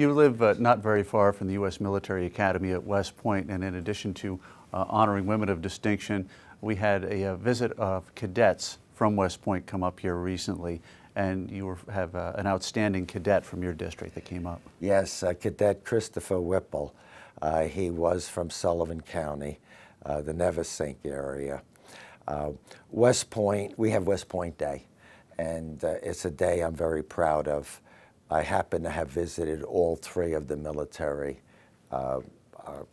You live uh, not very far from the U.S. Military Academy at West Point, and in addition to uh, honoring women of distinction, we had a, a, visit of cadets from West Point come up here recently, and you were, have uh, an outstanding cadet from your district that came up. Yes, uh, Cadet Christopher Whipple. Uh, he was from Sullivan County, uh, the Neversink area. West Point, we have West Point Day, and it's a day I'm very proud of. I happen to have visited all three of the military uh, uh,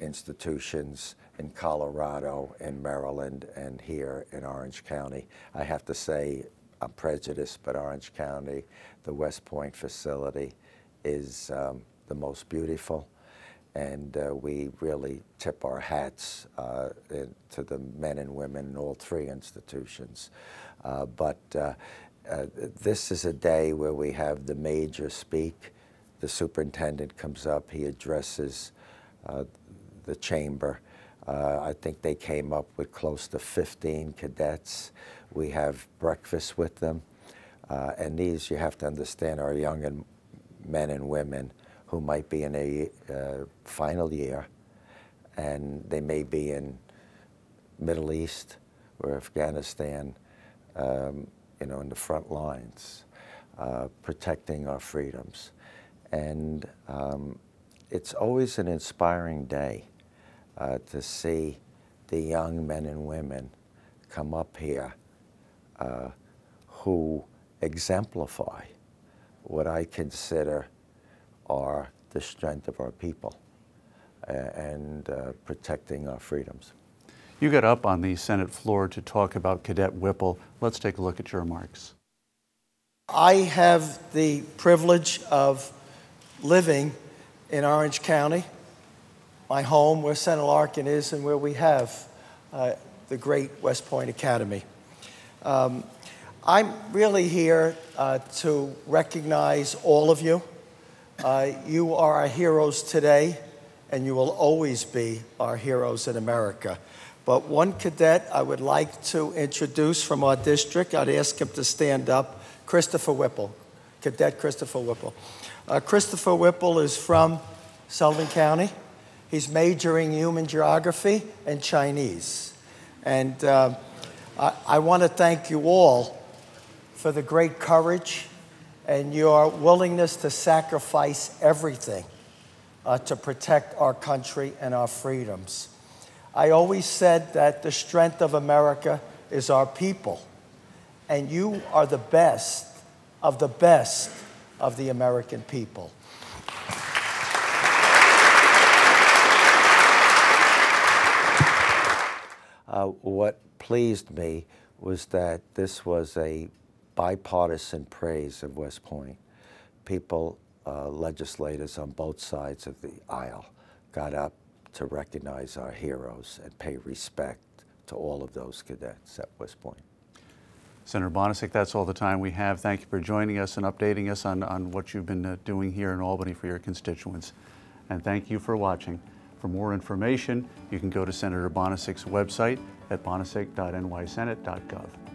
institutions in Colorado, in Maryland, and here in Orange County. I have to say, I'm prejudiced, but Orange County, the West Point facility, is um, the most beautiful. And uh, we really tip our hats uh, to the men and women in all three institutions. Uh, but uh, this is a day where we have the major speak. The superintendent comes up, he addresses uh, the chamber. Uh, I think they came up with close to 15 cadets. We have breakfast with them. Uh, and these, you have to understand, are young and men and women who might be in a uh, final year, and they may be in Middle East or Afghanistan, um, you know, in the front lines, uh, protecting our freedoms. And um, it's always an inspiring day uh, to see the young men and women come up here uh, who exemplify what I consider are the strength of our people and uh, protecting our freedoms. You got up on the Senate floor to talk about Cadet Whipple. Let's take a look at your remarks. I have the privilege of living in Orange County, my home where Senator Larkin is and where we have uh, the great West Point Academy. Um, I'm really here uh, to recognize all of you. Uh, you are our heroes today, and you will always be our heroes in America. But one cadet I would like to introduce from our district, I'd ask him to stand up, Christopher Whipple, Cadet Christopher Whipple. Uh, Christopher Whipple is from Sullivan County. He's majoring in human geography and Chinese. And uh, I, I want to thank you all for the great courage and your willingness to sacrifice everything uh, to protect our country and our freedoms. I always said that the strength of America is our people, and you are the best of the best of the American people. Uh, what pleased me was that this was a bipartisan praise of West Point. People, uh, legislators on both sides of the aisle, got up to recognize our heroes and pay respect to all of those cadets at West Point. Senator Bonacic, that's all the time we have. Thank you for joining us and updating us on, on what you've been uh, doing here in Albany for your constituents. And thank you for watching. For more information, you can go to Senator Bonacic's website at bonacic.nysenate.gov.